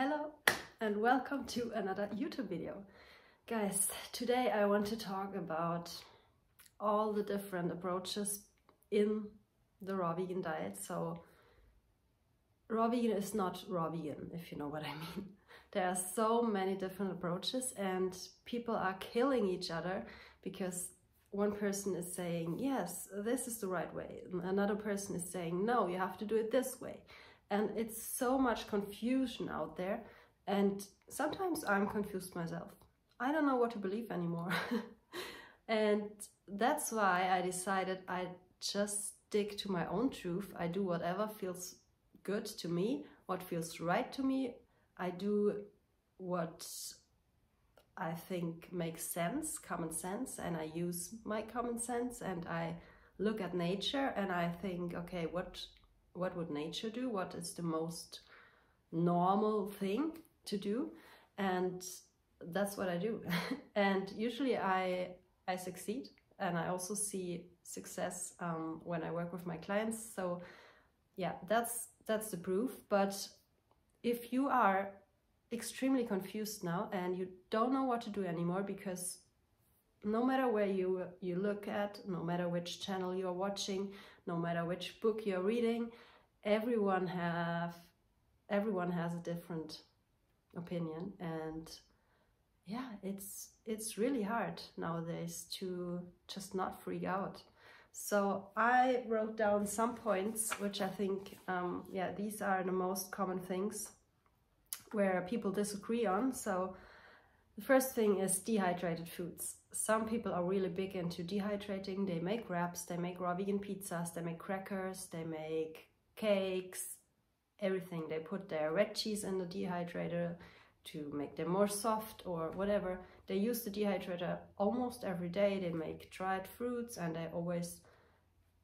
Hello and welcome to another YouTube video. Guys, today I want to talk about all the different approaches in the raw vegan diet. So raw vegan is not raw vegan, if you know what I mean. There are so many different approaches and people are killing each other because one person is saying, yes, this is the right way. Another person is saying, no, you have to do it this way. And it's so much confusion out there. And sometimes I'm confused myself. I don't know what to believe anymore. and that's why I decided I just stick to my own truth. I do whatever feels good to me, what feels right to me. I do what I think makes sense, common sense, and I use my common sense and I look at nature and I think, okay, what what would nature do? What is the most normal thing to do? And that's what I do. and usually I I succeed and I also see success um, when I work with my clients. So yeah, that's that's the proof. But if you are extremely confused now and you don't know what to do anymore because no matter where you you look at no matter which channel you're watching no matter which book you're reading everyone have everyone has a different opinion and yeah it's it's really hard nowadays to just not freak out so i wrote down some points which i think um, yeah these are the most common things where people disagree on. So the first thing is dehydrated foods. Some people are really big into dehydrating. They make wraps, they make raw vegan pizzas, they make crackers, they make cakes, everything. They put their red cheese in the dehydrator to make them more soft or whatever. They use the dehydrator almost every day. They make dried fruits and they always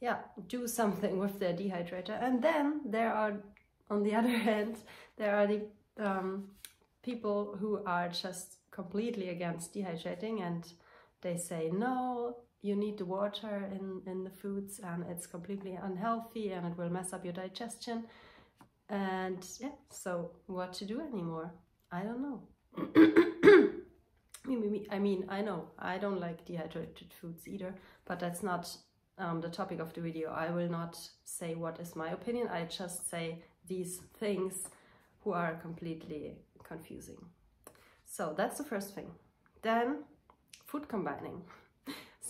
yeah, do something with their dehydrator. And then there are, on the other hand, there are the um, people who are just completely against dehydrating and they say no you need the water in in the foods and it's completely unhealthy and it will mess up your digestion and yeah so what to do anymore i don't know i mean i know i don't like dehydrated foods either but that's not um, the topic of the video i will not say what is my opinion i just say these things who are completely confusing. So that's the first thing. Then food combining.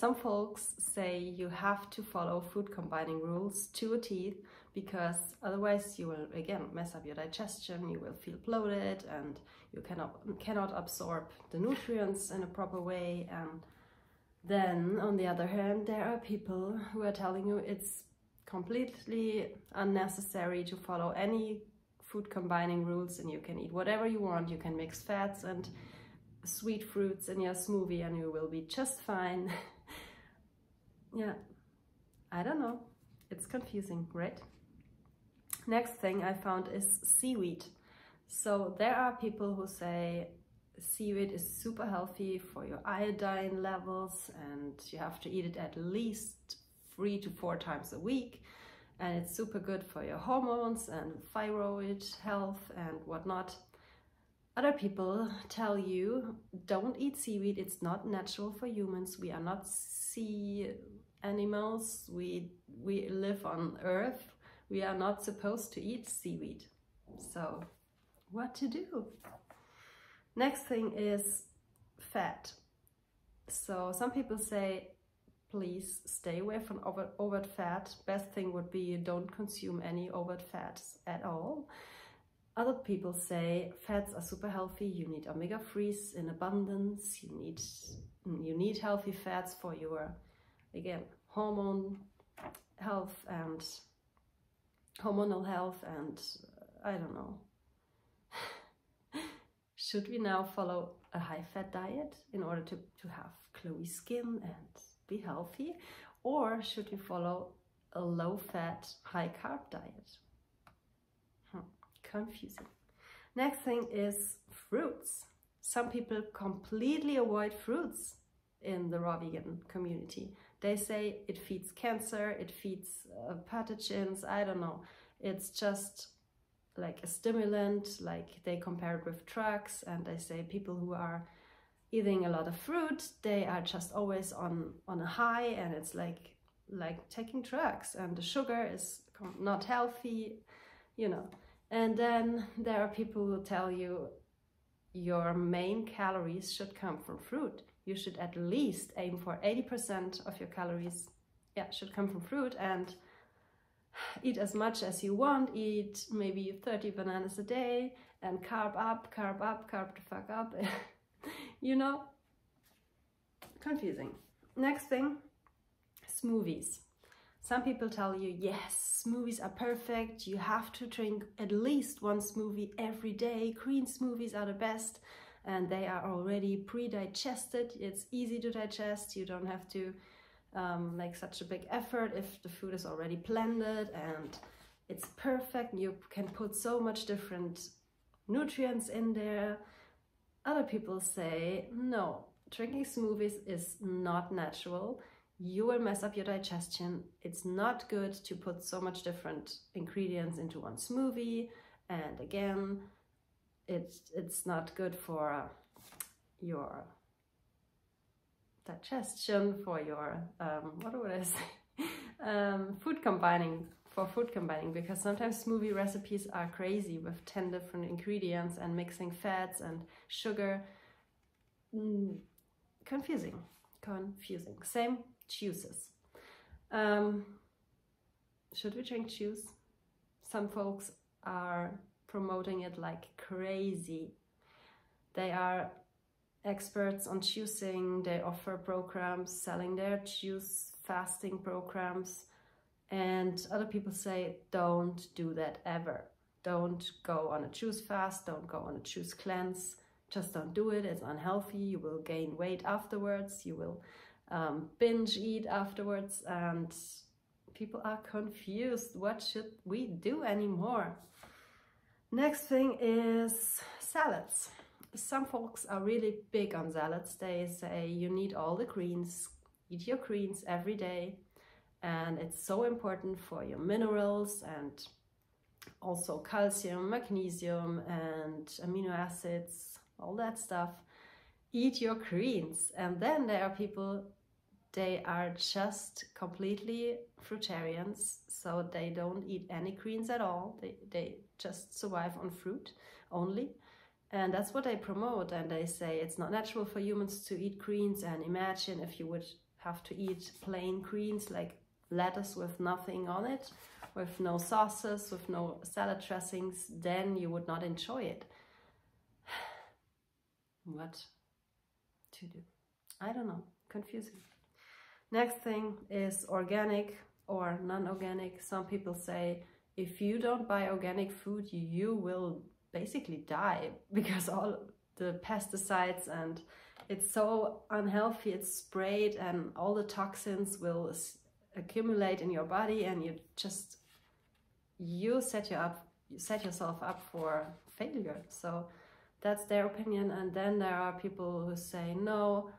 Some folks say you have to follow food combining rules to a a T because otherwise you will again mess up your digestion, you will feel bloated and you cannot cannot absorb the nutrients in a proper way and then on the other hand there are people who are telling you it's completely unnecessary to follow any food combining rules and you can eat whatever you want. You can mix fats and sweet fruits in your smoothie and you will be just fine. yeah, I don't know. It's confusing, right? Next thing I found is seaweed. So there are people who say seaweed is super healthy for your iodine levels and you have to eat it at least three to four times a week and it's super good for your hormones and thyroid health and whatnot. Other people tell you don't eat seaweed, it's not natural for humans. We are not sea animals, we, we live on earth. We are not supposed to eat seaweed. So, what to do? Next thing is fat. So, some people say please stay away from over, fat. Best thing would be don't consume any overt fats at all. Other people say fats are super healthy. You need omega-3s in abundance. You need, you need healthy fats for your, again, hormone health and hormonal health and uh, I don't know. Should we now follow a high fat diet in order to, to have glowy skin and be healthy? Or should you follow a low fat, high carb diet? Confusing. Next thing is fruits. Some people completely avoid fruits in the raw vegan community. They say it feeds cancer, it feeds uh, pathogens, I don't know. It's just like a stimulant, like they compare it with drugs and they say people who are eating a lot of fruit, they are just always on, on a high and it's like like taking drugs and the sugar is not healthy, you know. And then there are people who tell you your main calories should come from fruit. You should at least aim for 80% of your calories, yeah, should come from fruit and eat as much as you want. Eat maybe 30 bananas a day and carb up, carb up, carb the fuck up. you know, confusing. Next thing, smoothies. Some people tell you, yes, smoothies are perfect. You have to drink at least one smoothie every day. Green smoothies are the best and they are already pre-digested. It's easy to digest. You don't have to um, make such a big effort if the food is already blended and it's perfect. You can put so much different nutrients in there. Other people say, no, drinking smoothies is not natural you will mess up your digestion. It's not good to put so much different ingredients into one smoothie. And again, it's, it's not good for your digestion, for your, um, what would I say? um, food combining, for food combining, because sometimes smoothie recipes are crazy with 10 different ingredients and mixing fats and sugar. Mm, confusing, confusing. Same juices. Um, should we drink juice? Some folks are promoting it like crazy. They are experts on juicing, they offer programs selling their juice fasting programs and other people say don't do that ever. Don't go on a juice fast, don't go on a juice cleanse, just don't do it, it's unhealthy, you will gain weight afterwards, you will um, binge eat afterwards and people are confused. What should we do anymore? Next thing is salads. Some folks are really big on salads. They say you need all the greens, eat your greens every day. And it's so important for your minerals and also calcium, magnesium and amino acids, all that stuff. Eat your greens. And then there are people they are just completely fruitarians, so they don't eat any greens at all. They, they just survive on fruit only. And that's what they promote. And they say it's not natural for humans to eat greens. And imagine if you would have to eat plain greens like lettuce with nothing on it, with no sauces, with no salad dressings, then you would not enjoy it. what to do? I don't know. Confusing. Next thing is organic or non-organic. Some people say if you don't buy organic food, you will basically die because all the pesticides and it's so unhealthy, it's sprayed and all the toxins will accumulate in your body and you just, you set, you up, you set yourself up for failure. So that's their opinion. And then there are people who say, no,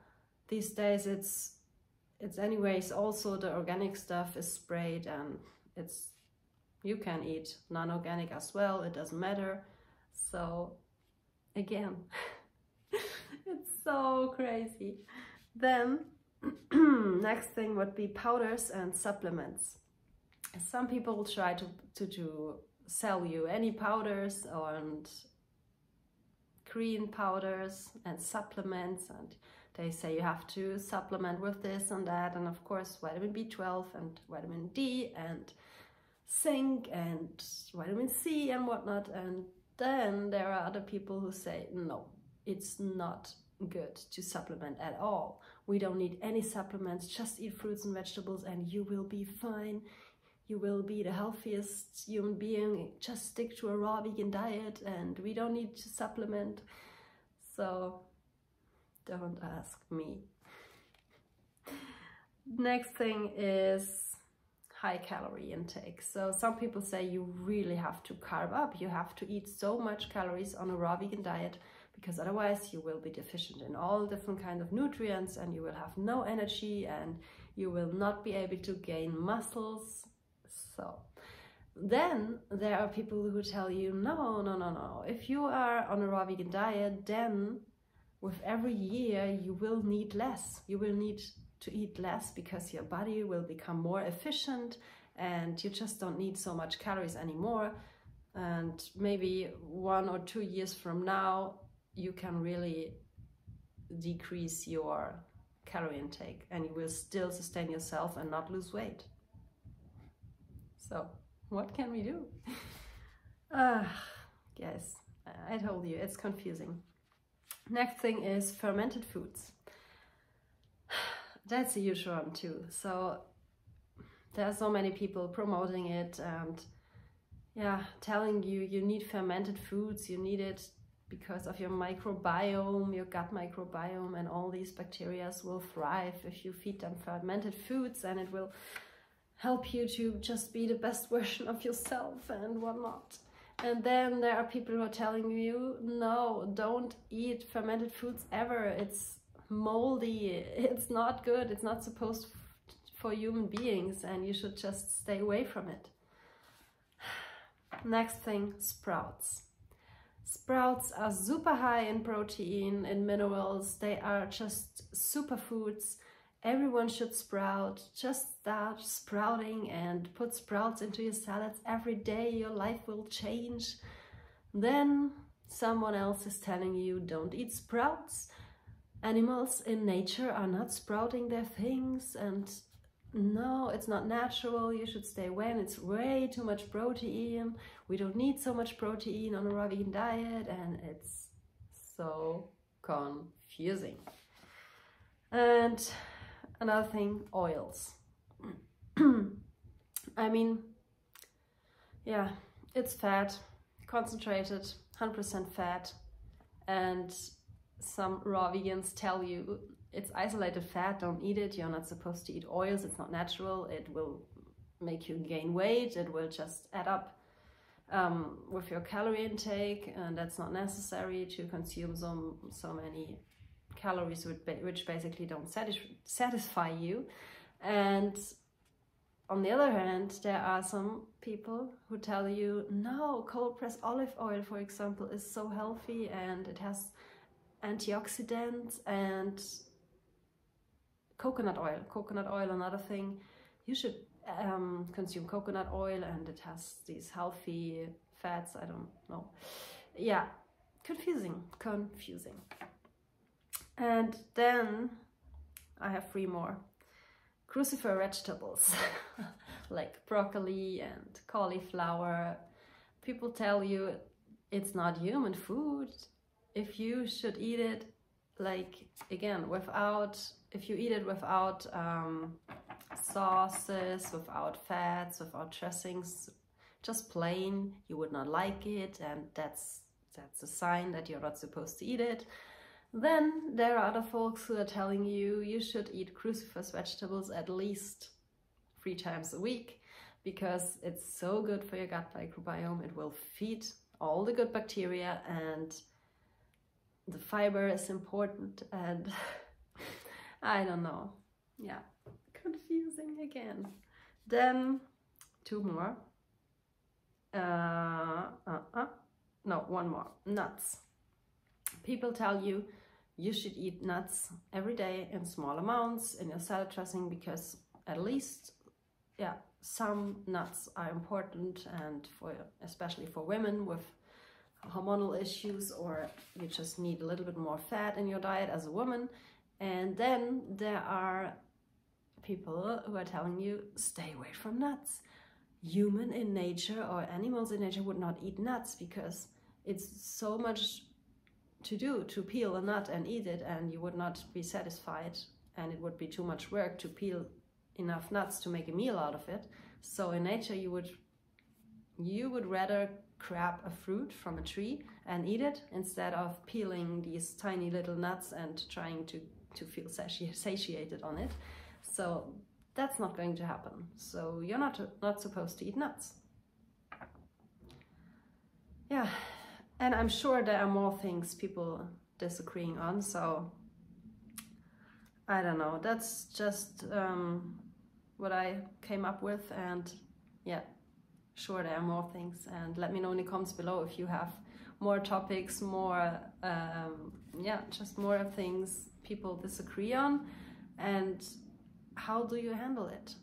these days it's it's anyways also the organic stuff is sprayed and it's you can eat non-organic as well it doesn't matter. So again it's so crazy. Then next thing would be powders and supplements. Some people try to to, to sell you any powders and green powders and supplements and they say you have to supplement with this and that and of course vitamin B12 and vitamin D and zinc and vitamin C and whatnot and then there are other people who say no it's not good to supplement at all. We don't need any supplements just eat fruits and vegetables and you will be fine. You will be the healthiest human being. Just stick to a raw vegan diet and we don't need to supplement. So don't ask me. Next thing is high calorie intake. So some people say you really have to carb up. You have to eat so much calories on a raw vegan diet because otherwise you will be deficient in all different kind of nutrients and you will have no energy and you will not be able to gain muscles. So then there are people who tell you, no, no, no, no. If you are on a raw vegan diet, then with every year you will need less. You will need to eat less because your body will become more efficient and you just don't need so much calories anymore. And maybe one or two years from now, you can really decrease your calorie intake and you will still sustain yourself and not lose weight. So, what can we do? Ah, uh, yes, I told you, it's confusing. Next thing is fermented foods. That's a huge one too. So, there are so many people promoting it and yeah, telling you you need fermented foods, you need it because of your microbiome, your gut microbiome, and all these bacteria will thrive if you feed them fermented foods, and it will help you to just be the best version of yourself and whatnot. And then there are people who are telling you, no, don't eat fermented foods ever. It's moldy, it's not good, it's not supposed for human beings, and you should just stay away from it. Next thing, sprouts. Sprouts are super high in protein and minerals. They are just superfoods. Everyone should sprout. Just start sprouting and put sprouts into your salads every day. Your life will change. Then someone else is telling you don't eat sprouts. Animals in nature are not sprouting their things and no, it's not natural, you should stay away and it's way too much protein. We don't need so much protein on a raw vegan diet and it's so confusing. And another thing, oils. I mean, yeah, it's fat, concentrated, 100% fat, and some raw vegans tell you it's isolated fat, don't eat it. You're not supposed to eat oils, it's not natural. It will make you gain weight, it will just add up um, with your calorie intake, and that's not necessary to consume so, so many calories which basically don't satis satisfy you. And on the other hand, there are some people who tell you, no, cold pressed olive oil, for example, is so healthy and it has antioxidants and coconut oil. Coconut oil, another thing. You should um, consume coconut oil and it has these healthy fats. I don't know. Yeah, confusing, confusing. And then I have three more. Crucifer vegetables like broccoli and cauliflower. People tell you it's not human food. If you should eat it, like again, without if you eat it without um, sauces, without fats, without dressings, just plain, you would not like it, and that's that's a sign that you're not supposed to eat it. Then there are other folks who are telling you you should eat cruciferous vegetables at least three times a week because it's so good for your gut microbiome. It will feed all the good bacteria and the fiber is important and I don't know. Yeah, confusing again. Then two more. Uh, uh, uh, no, one more. Nuts. People tell you you should eat nuts every day in small amounts in your salad dressing because at least, yeah, some nuts are important and for especially for women with hormonal issues or you just need a little bit more fat in your diet as a woman and then there are people who are telling you, stay away from nuts. Human in nature or animals in nature would not eat nuts because it's so much to do to peel a nut and eat it and you would not be satisfied and it would be too much work to peel enough nuts to make a meal out of it. So in nature you would you would rather grab a fruit from a tree and eat it instead of peeling these tiny little nuts and trying to to feel sati satiated on it. So that's not going to happen. So you're not, not supposed to eat nuts. Yeah, and I'm sure there are more things people disagreeing on, so I don't know. That's just um, what I came up with and yeah, sure there are more things. And let me know in the comments below if you have more topics more um, yeah just more things people disagree on. And how do you handle it?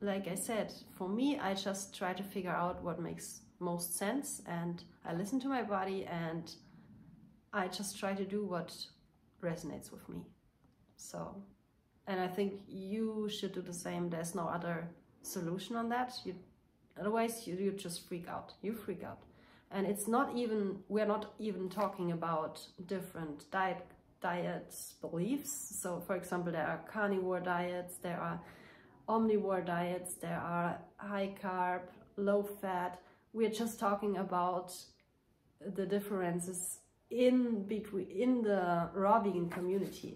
Like i said for me i just try to figure out what makes most sense and i listen to my body and i just try to do what resonates with me. So and i think you should do the same. There's no other solution on that. You otherwise you, you just freak out. You freak out. And it's not even we're not even talking about different diet diets beliefs. So for example there are carnivore diets there are omnivore diets there are high carb low fat we're just talking about the differences in between in the raw vegan community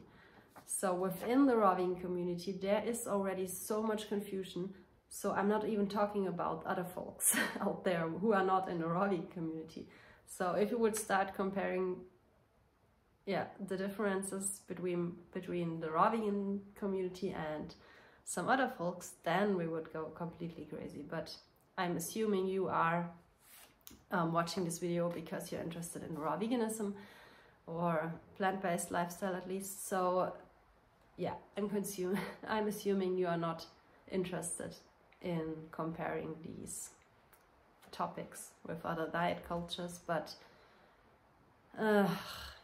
so within the raw vegan community there is already so much confusion so I'm not even talking about other folks out there who are not in the raw vegan community. So if you would start comparing yeah, the differences between between the raw vegan community and some other folks, then we would go completely crazy. But I'm assuming you are um, watching this video because you're interested in raw veganism or plant-based lifestyle at least. So yeah, I'm consume I'm assuming you are not interested in comparing these topics with other diet cultures, but uh,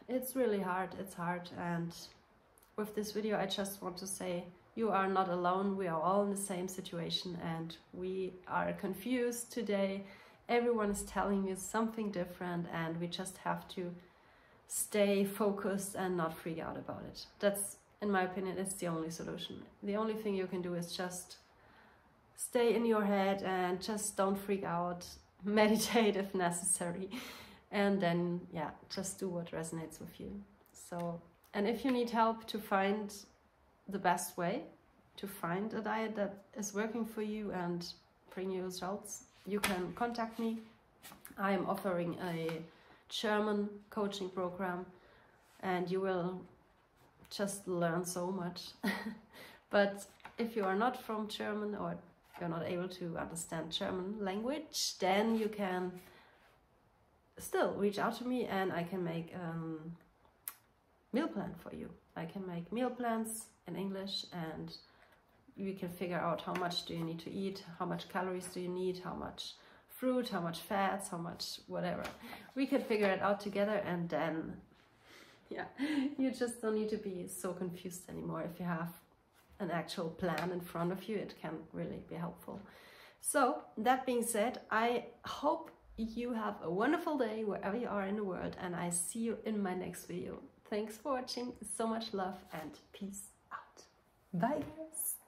it's really hard, it's hard. And with this video, I just want to say you are not alone. We are all in the same situation and we are confused today. Everyone is telling you something different and we just have to stay focused and not freak out about it. That's, in my opinion, it's the only solution. The only thing you can do is just stay in your head and just don't freak out meditate if necessary and then yeah just do what resonates with you so and if you need help to find the best way to find a diet that is working for you and bring you results you can contact me i am offering a german coaching program and you will just learn so much but if you are not from german or you're not able to understand German language, then you can still reach out to me and I can make a um, meal plan for you. I can make meal plans in English and we can figure out how much do you need to eat, how much calories do you need, how much fruit, how much fats, how much whatever. We can figure it out together and then yeah, you just don't need to be so confused anymore if you have an actual plan in front of you, it can really be helpful. So that being said, I hope you have a wonderful day wherever you are in the world and I see you in my next video. Thanks for watching, so much love and peace out. Bye guys!